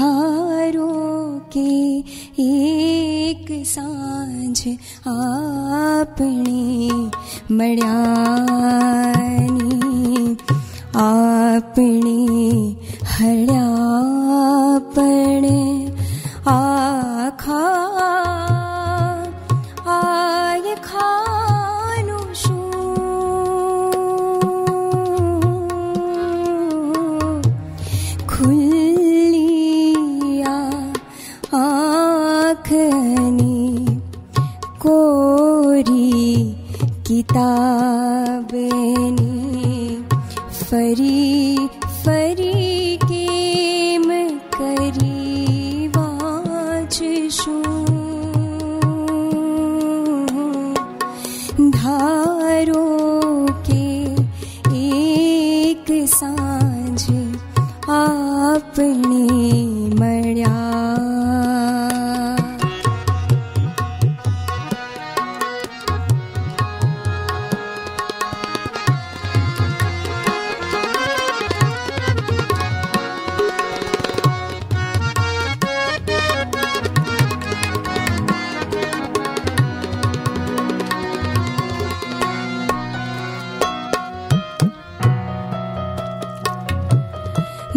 निहारों के एक सांझ आपने मण्यानी आपने ी फरी फरी केम के करीवाचो के एक सा आपनी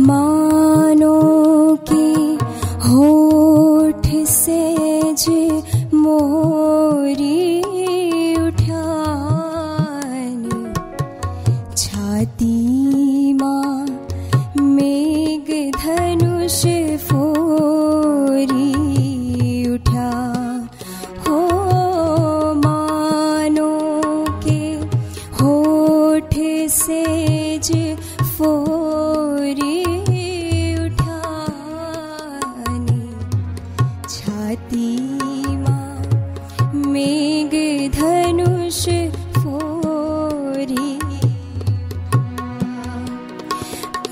Mom.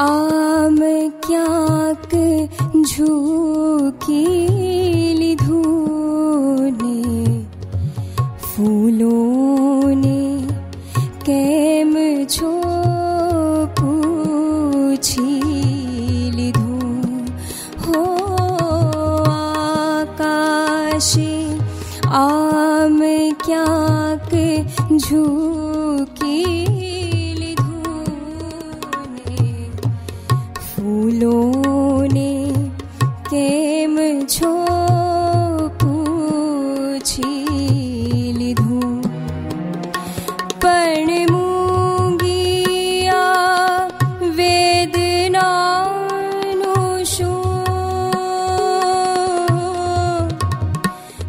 आम क्या झूकी धूने फूलों ने कैम छो पूछीली हो आकाशे आम क्या झू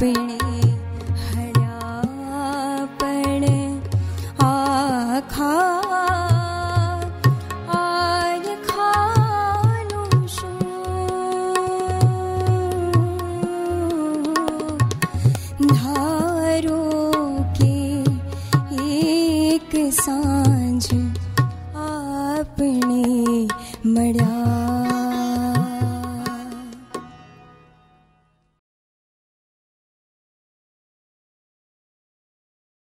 पिण